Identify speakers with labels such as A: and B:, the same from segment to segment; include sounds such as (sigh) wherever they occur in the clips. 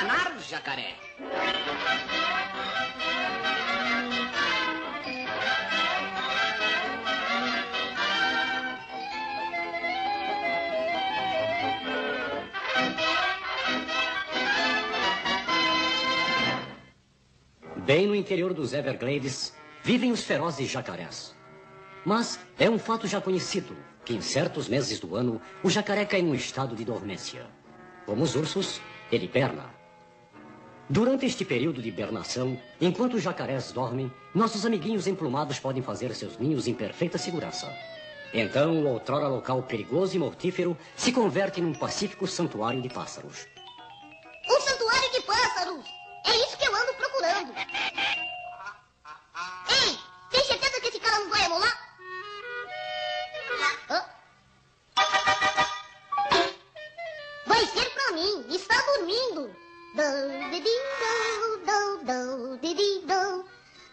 A: enganar jacaré. Bem no interior dos Everglades vivem os ferozes jacarés. Mas é um fato já conhecido que em certos meses do ano o jacaré cai num estado de dormência. Como os ursos, ele perna. Durante este período de hibernação, enquanto os jacarés dormem, nossos amiguinhos emplumados podem fazer seus ninhos em perfeita segurança. Então, o outrora local perigoso e mortífero se converte num pacífico santuário de pássaros.
B: Um santuário de pássaros!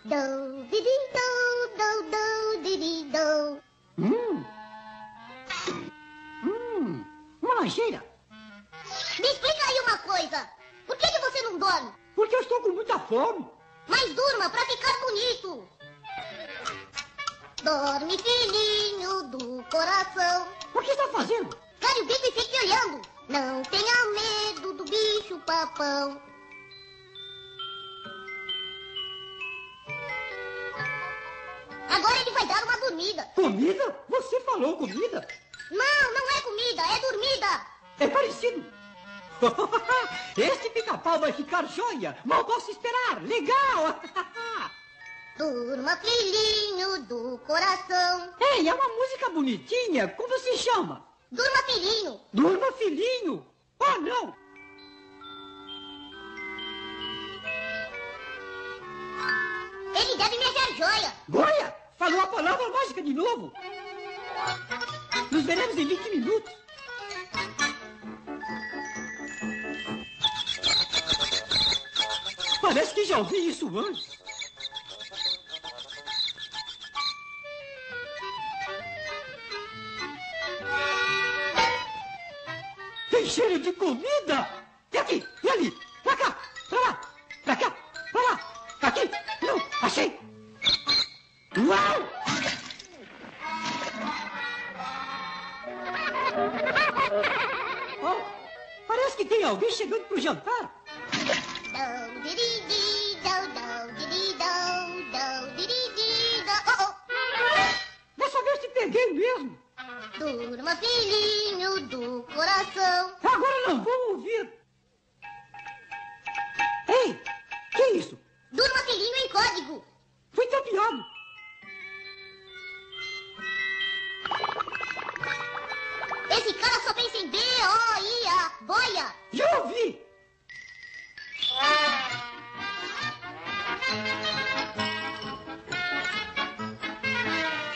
B: Do, di, di, do, do, do, di, di, do.
C: Hum. Hum. Uma lancheira.
B: Me explica aí uma coisa. Por que, que você não dorme?
C: Porque eu estou com muita fome.
B: Mas durma pra ficar bonito. Dorme, filhinho do coração.
C: O que está fazendo?
B: Cale o bico e fique olhando. Não tenha medo do bicho papão. Agora ele vai dar uma dormida.
C: Comida? Você falou comida?
B: Não, não é comida, é dormida.
C: É parecido. (laughs) Este pica-pau vai ficar joia. Mal posso esperar. Legal. (laughs)
B: Durma, filhinho do coração.
C: Ei, é uma música bonitinha. Como se chama?
B: Durma, filhinho.
C: Durma, filhinho. Oh, não.
B: Ele deve me achar joia.
C: Goia, falou a palavra mágica de novo. Nos veremos em 20 minutos. Parece que já ouvi isso antes. Tem cheiro de comida! E aqui, e ali, pra cá, pra lá, pra cá, pra lá, aqui, não, achei! Uau! Oh, parece que tem alguém chegando pro jantar. Dessa vez te peguei mesmo.
B: Durma, filhinho do coração.
C: Agora não vou ouvir. Ei, que é isso?
B: Durma, filhinho em código.
C: Fui tapeado.
B: Esse cara só pensa em B-O-I-A. Boia.
C: Já ouvi.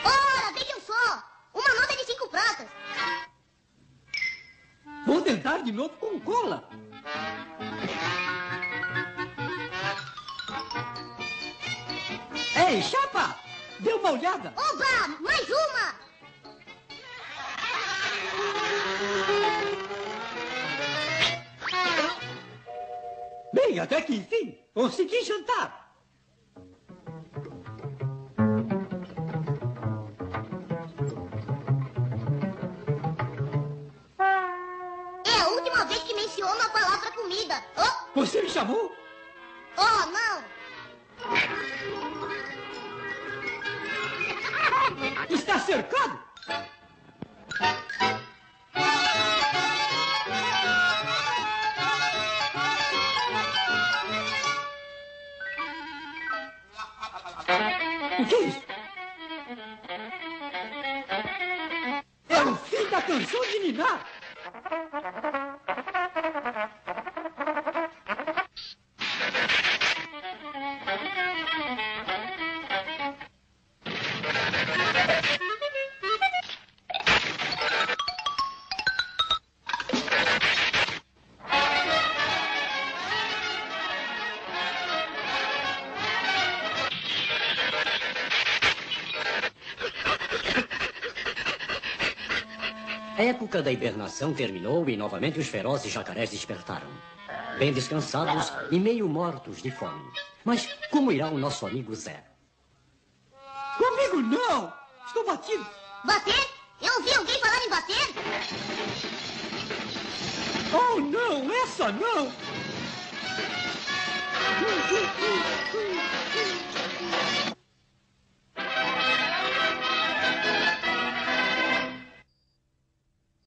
B: Ora, vejam só. Uma nota de cinco pratas.
C: Vou tentar de novo com cola. Ei, chapa! Dê uma olhada.
B: Oba, mais uma.
C: Bem, até que enfim, consegui jantar.
B: É a última vez que menciono a palavra comida. Oh,
C: Você me chamou?
B: oh, não.
C: Está cercado? O que é isso? É o fim da canção de Ninar.
A: A época da hibernação terminou e novamente os ferozes jacarés despertaram. Bem descansados e meio mortos de fome. Mas como irá o nosso amigo Zé?
C: Comigo não! Estou batido.
B: Bater? Eu ouvi alguém falar em bater?
C: Oh, não! Essa não!